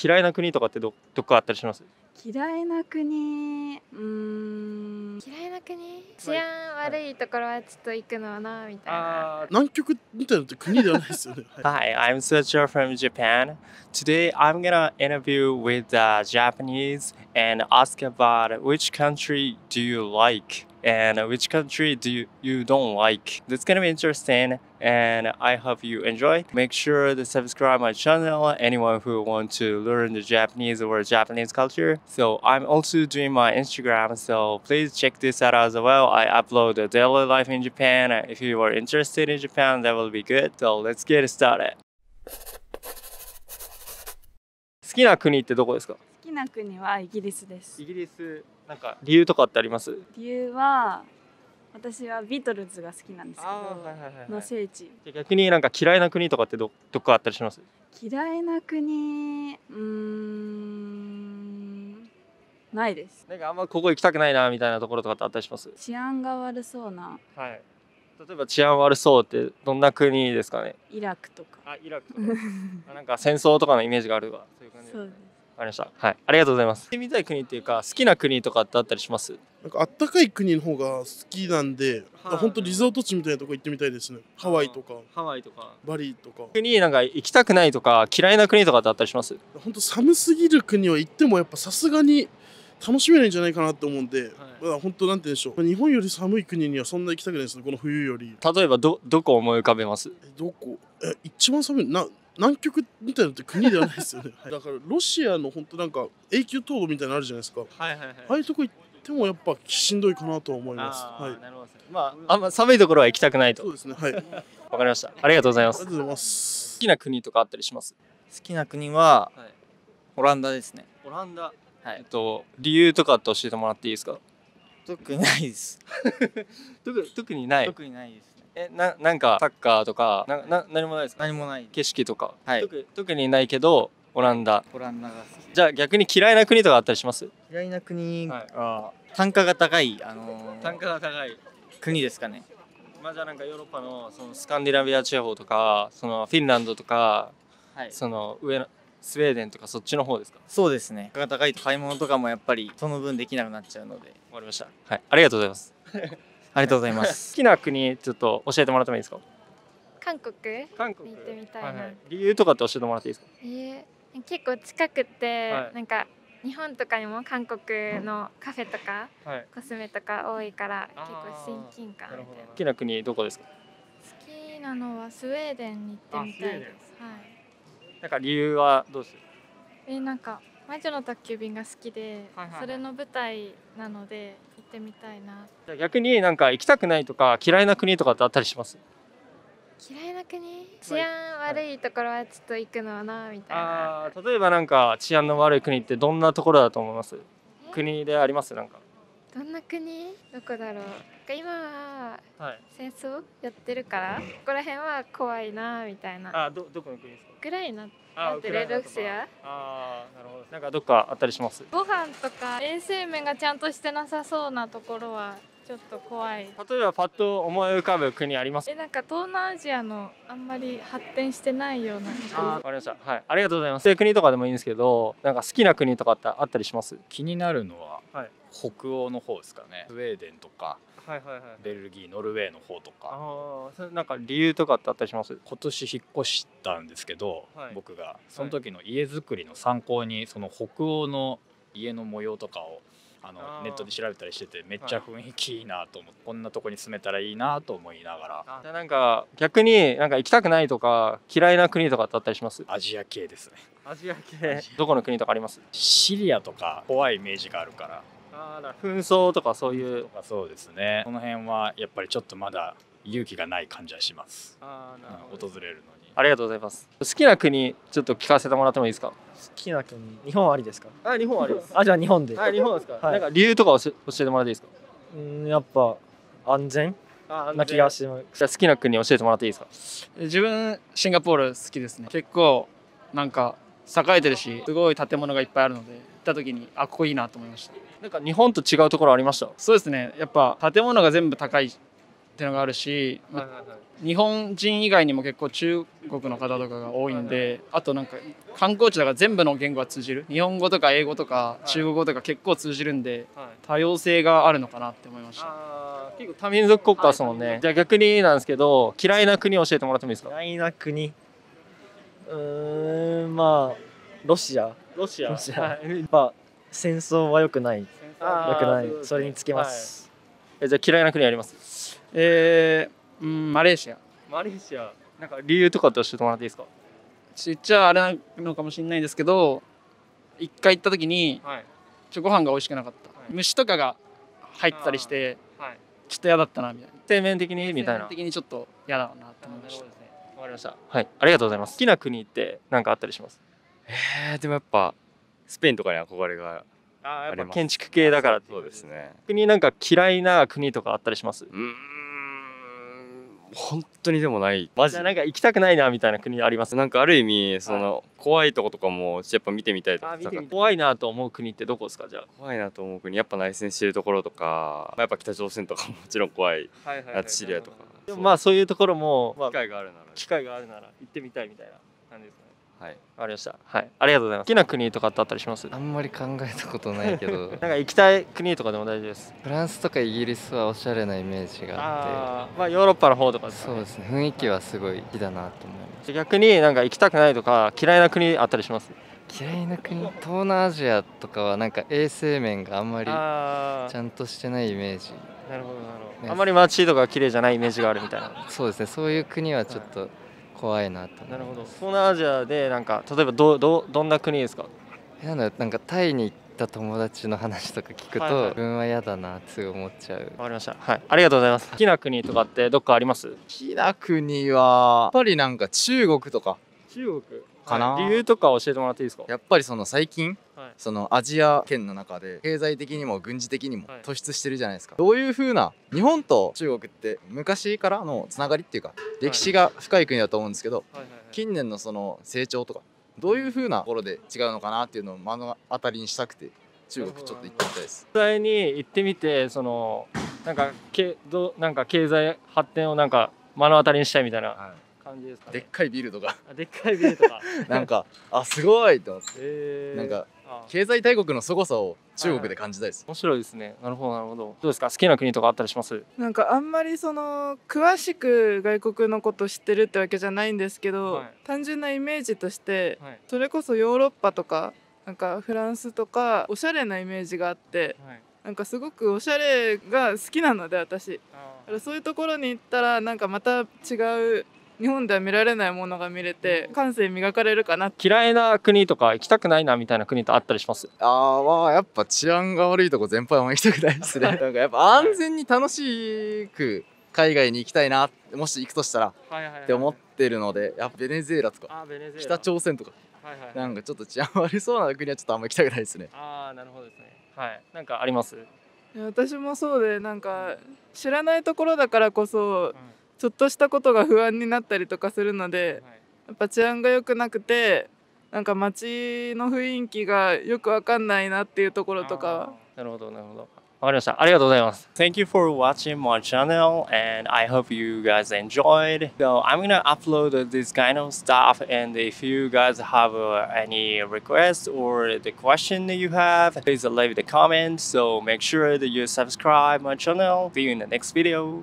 嫌いな国とかってどどこあったりします嫌いな国うーん嫌いな国治安悪いところはちょっと行くのはなみたいな。あ南極みたいなのって国ではないですよね。はい、Hi, I'm Sergio from Japan. Today I'm gonna interview with the Japanese and ask about which country do you like and which country do you, you don't like. That's gonna be interesting and I hope you enjoy. Make sure to subscribe my channel. Anyone who wants to learn the Japanese or Japanese culture. So I'm also doing my Instagram, so please check this out as well. I upload the daily life in Japan. If you are interested in Japan, that will be good. So let's get started. 好きな国ってどこですか好 きな国はイギリスです。イギリスなんか理由とかってあります？理由は私はビートルズが好きなんですけど、はいはいの聖地。逆になんか嫌いな国とかってどどこあったりします？嫌いな国うーんないです。なんかあんまここ行きたくないなみたいなところとかってあったりします？治安が悪そうな。はい。例えば治安悪そうってどんな国ですかね？イラクとか。あイラクとか。あなんか戦争とかのイメージがあるわ。そういう感じですそうです。わかりました。はい。ありがとうございます。行ってみたい国っていうか好きな国とかってあったりします？なんかあったかい国の方が好きなんで、はい。本当リゾート地みたいなとこ行ってみたいですね。ハワイとか。ハワイとか。バリとか。国なんか行きたくないとか嫌いな国とかってあったりします？本当寒すぎる国は行ってもやっぱさすがに楽しめないんじゃないかなって思うんで、だから本当なんて言うんでしょう。日本より寒い国にはそんな行きたくないですね。この冬より。例えばどどこ思い浮かべます？えどこ？え一番寒い。な南極みたいなのって国ではないですよね。はい。だからロシアの本当なんか永久凍土みたいなのあるじゃないですか。はいはいはい。ああいうとこ行ってもやっぱしんどいかなとは思います。はい。なるほどまああんま寒いところは行きたくないと。そうですね。はい。ありわかりました。ありがとうございます。好がとうございます。きな国とかあったりします？好きな国ははい。オランダですね。オランダ。はい。えっと理由とかって教えてもらっていいですか？特にないです。特特にない。特にないです。ねえななんかサッカーとかなな何もないですか？何もない。景色とか、はい。特特にないけどオランダ。オランダが好き。じゃあ逆に嫌いな国とかあったりします？嫌いな国はい。は単価が高い、あのー単価が高い。国ですかね。まあじゃあなんかヨーロッパのそのスカンディナビア地方とかそのフィンランドとかはい。その上のスウェーデンとかそっちの方ですか？そうですね。単価が高いと買い物とかもやっぱりその分できなくなっちゃうので。わかりました。はい。ありがとうございます ありがとうございま 好すきな国ちょっと教えてもらってもいいですか？韓国？韓国？行ってみたいな。はいはい、理由とかって教えてもらっていいですか？えー結構近くて、はい。なんか日本とかにも韓国のカフェとかはい。コスメとか多いからあ結ー構親近感みたいな。好きな国ど。こですか好きなのはスウェーデンに行ってみたいですはいなんか理由はどうですえーなんか？魔女の宅急便が好きで、はいはいはい。それの舞台なので行ってみたいな。逆になんか行きたくないとか嫌いな国とかってあったりします？嫌いな国？治安悪いところはちょっと行くのはなみたいな。あー例えばなんか治安の悪い国ってどんなところだと思います？え？国であります？なんか。どんな国？どこだろう？今ははい。戦争やってるからここら辺は怖いなみたいな。あどどこの国ですか？ぐらいなあだってレドクシアあーなるほど。なんかどっかあったりします？ご飯とか衛生面がちゃんとしてなさそうなところはちょっと怖い。例えばパッと思い浮かぶ国あります？えなんか東南アジアのあんまり発展してないような。わかりました。はい。ありがとうございます。で国とかでもいいんですけどなんか好きな国とかってあったりします？気になるのは、はい。北欧の方ですかね。スウェーデンとかはいはいはいベルギーノルウェーの方とか。ああそれなんか理由とかってあったりします？今年引っ越したんですけど、はい。僕がその時の家づくりの参考にその北欧の家の模様とかをあのネットで調べたりしててめっちゃ雰囲気いいなと思って、こんなとこに住めたらいいなと思いながら。じゃあなんか逆になんか行きたくないとか嫌いな国とかってあったりします？アジア系ですね。アジア系。どこの国とかあります？シリアとか怖いイメージがあるから。ああ紛争とかそういう。そうですね。この辺はやっぱりちょっとまだ勇気がない感じはします、あーなるうんほど訪れるのに。ありがとうございます。好きな国ちょっと聞かせてもらってもいいですか？好きな国日本ありですか？あ日本あります。あじゃあ日本で。あ日本ですか、はい。なんか理由とか教え教えてもらっていいですか？うんやっぱ安全？あな気がします。じゃあ好きな国教えてもらっていいですか？自分シンガポール好きですね。結構なんか栄えてるしすごい建物がいっぱいあるので行った時にあここいいなと思いました。なんか日本と違うところありました？そうですね。やっぱ建物が全部高いっていうのがあるし、ま日本人以外にも結構中国の方とかが多いんで、あとなんか観光地だから全部の言語が通じる。日本語とか英語とか中国語とか結構通じるんで多様性があるのかなって思いました。結構多民族国家ですもんね。じゃあ逆になんですけど嫌いな国教えてもらってもいいですか？嫌いな国？うーんまあロシア。ロシロシア。はい。やっぱ戦争は良くなんあー良くない。それにつきます、えじゃあ嫌いな国あります？えー、うんマレーシア。マレーシア。なんか理由とかって教えてもらっていいですか？言っちゃあれなのかもしれないんですけど一回行った時にはい。ちょご飯が美味しくなかった、はい。虫とかが入ってたりしてはい。ちょっと嫌だったなみたいな。生命的にみたいな。的にちょっと嫌だなって思いました。わかりましたはい。ありがとうございます。好きな国って何かあったりします？えー、でもやっぱスペインとかに憧れがあーやっぱあります。建築系だからっていそうですね。逆になんか嫌いな国とかあったりします？うーん本当にでもない。マジ？なんか行きたくないなみたいな国あります？なんかある意味その怖いとことかもやっぱ見てみたいとか。怖いなと思う国ってどこですか？じゃあ。怖いなと思う国やっぱ内戦してるところとか、まあ、やっぱ北朝鮮とかももちろん怖い。シリアとか。でもまあそういうところも、まあ機、会があるなら。機会があるなら行ってみたいみたいな感じですかねはい。わかりました。はい。ありがとうございます。好きな国とかってあったりします？あんまり考えたことないけど。なんか行きたい国とかでも大丈夫です。フランスとかイギリスはおしゃれなイメージがああー。まあヨーロッパの方とかですかね。ってそうですね。雰囲気はすごい好きだなと思います。逆になんか行きたくないとか嫌いな国あったりします？嫌いな国東南アジアとかはなんか衛生面があんまりあちゃんとしてないイメージ。なるほどなるほど。ね。あまり街とか綺麗じゃないイメージがあるみたいな。そうですね。そういう国はちょっと怖いなとなるほど。東南アジアでなんか例えばどどどんな国ですか？えなんだなんかタイに行った友達の話とか聞くと、はいはい。自分は嫌だなって思っちゃう。わかりました。はい。ありがとうございます。好きな国とかってどっかあります？好きな国はやっぱりなんか中国とか。中国？かな。はい。理由とか教えてもらっていいですか？やっぱりその最近はい。そのアジア圏の中で経済的にも軍事的にもはい。突出してるじゃないですか、どういう風な日本と中国って昔からのつながりっていうか歴史が深い国だと思うんですけど、はいはいはい。近年のその成長とかどういう風なところで違うのかなっていうのを目の当たりにしたくて中国ちょっと行ってみたいです。実際に行ってみてそのなんかけどなんか経済発展をなんか目の当たりにしたいみたいな感じですかね、でっかいビルとか。あでっかいビルとか。なんかあすごいと思って。えー。なんかあ。経済大国の凄さを中国で感じたいです、面白いですね。なるほどなるほど。どうですか？好きな国とかあったりします？なんかあんまりその詳しく外国のこと知ってるってわけじゃないんですけど、はい。単純なイメージとしてはい。それこそヨーロッパとかなんかフランスとかおしゃれなイメージがあってはい。なんかすごくおしゃれが好きなので私。あだからそういうところに行ったらなんかまた違う日本では見られないものが見れて感性磨かれるかな。嫌いな国とか行きたくないなみたいな国ってあったりします？あーまあやっぱ治安が悪いとこ全般は行きたくないですね。なんかやっぱ安全に楽しく海外に行きたいなもし行くとしたら。はいはいはいって思ってるのでやっぱベネズエラとかあベネズエラ。北朝鮮とか。はいはいなんかちょっと治安悪そうな国はちょっとあんま行きたくないですね。ああなるほどですね。はい。なんかあります？いや私もそうでなんか知らないところだからこそちょっとしたことが不安になったりとかするのでやっぱ治安が良くなくてなんか街の雰囲気がよくわかんないなっていうところとかはなるほどなるほどわかりましたありがとうございます Thank you for watching my channel and I hope you guys enjoyed so I'm gonna upload this kind of stuff and if you guys have uh, any requests or the question that you have please leave the comment so make sure that you subscribe my channel see you in the next video